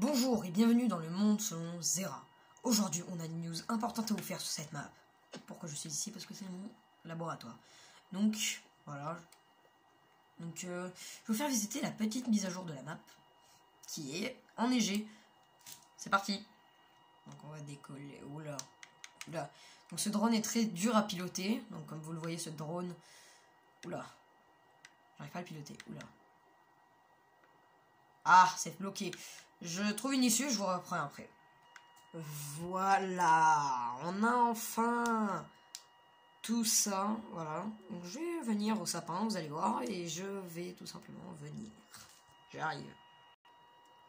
Bonjour et bienvenue dans le monde selon Zera. Aujourd'hui, on a une news importante à vous faire sur cette map. Pourquoi je suis ici Parce que c'est mon laboratoire. Donc, voilà. Donc, euh, je vais vous faire visiter la petite mise à jour de la map, qui est enneigée. C'est parti. Donc, on va décoller. Oula. Oula. Donc, ce drone est très dur à piloter. Donc, comme vous le voyez, ce drone... Oula. J'arrive pas à le piloter. Oula. Ah, c'est bloqué. Je trouve une issue, je vous reprends après. Voilà, on a enfin tout ça, voilà. Je vais venir au sapin, vous allez voir, et je vais tout simplement venir. J'arrive.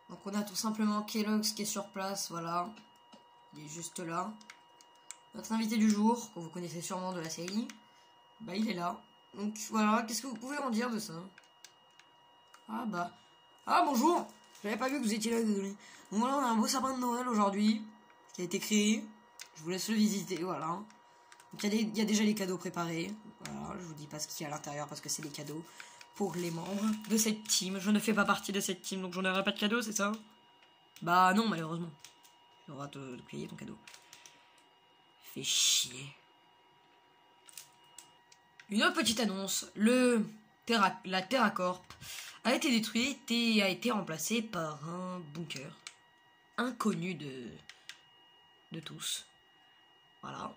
Donc on a tout simplement Kellogg's qui est sur place, voilà. Il est juste là. Notre invité du jour, que vous connaissez sûrement de la série, bah il est là. Donc voilà, qu'est-ce que vous pouvez en dire de ça? Ah bah... Ah bonjour J'avais pas vu que vous étiez là, désolé. Donc voilà, on a un beau sapin de Noël aujourd'hui, qui a été créé. Je vous laisse le visiter, voilà. Donc il y, a déjà les cadeaux préparés. Voilà, je vous dis pas ce qu'il y a à l'intérieur parce que c'est des cadeaux pour les membres de cette team. Je ne fais pas partie de cette team, donc j'en aurai pas de cadeaux, c'est ça? Bah non, malheureusement. Tu auras de payer ton cadeau. Fais chier. Une autre petite annonce. Le Terra, la TerraCorp a été détruite et a été remplacée par un bunker inconnu de, de tous. Voilà.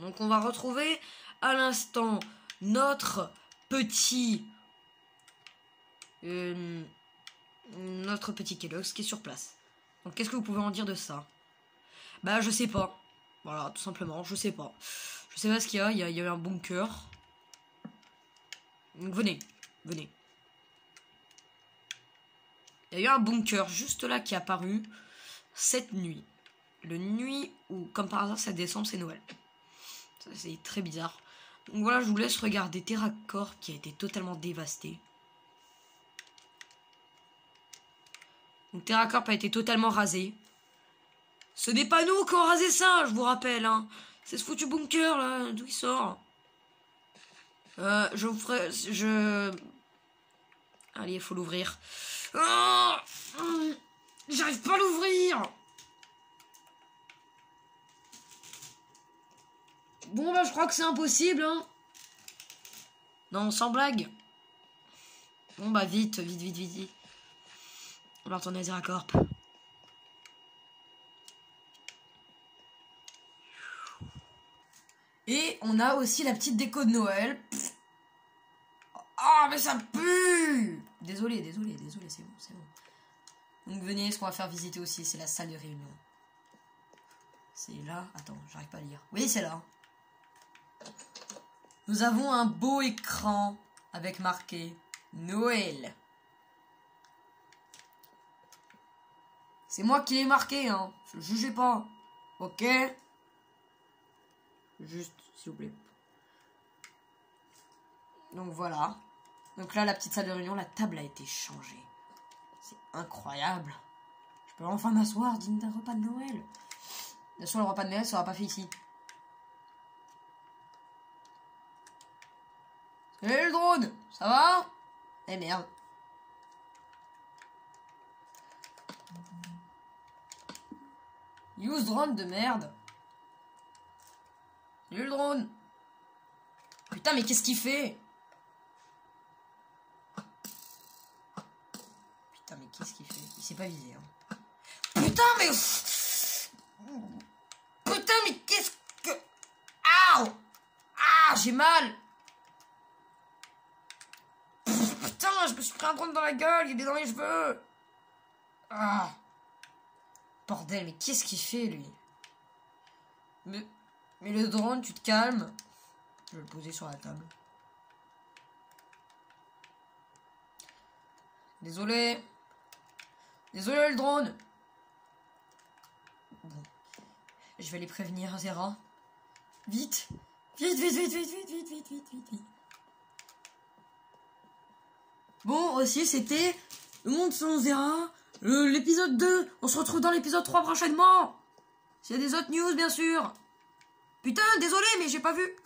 Donc on va retrouver à l'instant notre petit euh, notre petit Kellogg's qui est sur place. Donc qu'est-ce que vous pouvez en dire de ça? Bah je sais pas. Voilà, tout simplement, je sais pas. Je sais pas ce qu'il y a, il y a, il y a un bunker. Donc venez, venez. Il y a eu un bunker juste là qui est apparu cette nuit. Le nuit où, comme par hasard, c'est décembre, c'est Noël. Ça, c'est très bizarre. Donc voilà, je vous laisse regarder TerraCorp qui a été totalement dévasté. Donc TerraCorp a été totalement rasé. Ce n'est pas nous qui avons rasé ça, je vous rappelle. Hein. C'est ce foutu bunker là, d'où il sort. Euh, je vous ferai... Je... Allez, il faut l'ouvrir. Oh J'arrive pas à l'ouvrir Bon bah je crois que c'est impossible hein. Non, sans blague. Bon bah vite, vite, vite, vite. On va retourner à Corp. Et on a aussi la petite déco de Noël. Ah, mais ça pue Désolé, désolé, désolé, c'est bon, c'est bon. Donc venez, ce qu'on va faire visiter aussi, c'est la salle de réunion. C'est là. Attends, j'arrive pas à lire. Oui, c'est là. Nous avons un beau écran avec marqué Noël. C'est moi qui l'ai marqué, hein. Je jugez pas. Ok? Juste, s'il vous plaît. Donc voilà. Donc là, la petite salle de réunion, la table a été changée. C'est incroyable. Je peux enfin m'asseoir digne d'un repas de Noël. Bien sûr, le repas de Noël sera pas fait ici. Salut le drone Ça va? Eh merde. Use drone de merde. Salut le drone Putain, mais qu'est-ce qu'il fait? Putain, mais qu'est-ce qu'il fait? Il s'est pas visé. Hein. Putain, mais... Putain, mais qu'est-ce que... Aouh Ah, j'ai mal Putain, je me suis pris un drone dans la gueule, il est dans les cheveux Ah Bordel, mais qu'est-ce qu'il fait, lui? Mais, mais le drone, tu te calmes. Je vais le poser sur la table. Désolé. Désolé le drone. Bon. Je vais les prévenir, Zera. Vite. Vite, vite, vite, vite, vite, vite, vite, vite, vite, vite. Bon, aussi, c'était le monde sans Zera. L'épisode 2. On se retrouve dans l'épisode 3 prochainement. S'il y a des autres news, bien sûr. Putain, désolé, mais j'ai pas vu.